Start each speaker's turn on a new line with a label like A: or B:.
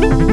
A: you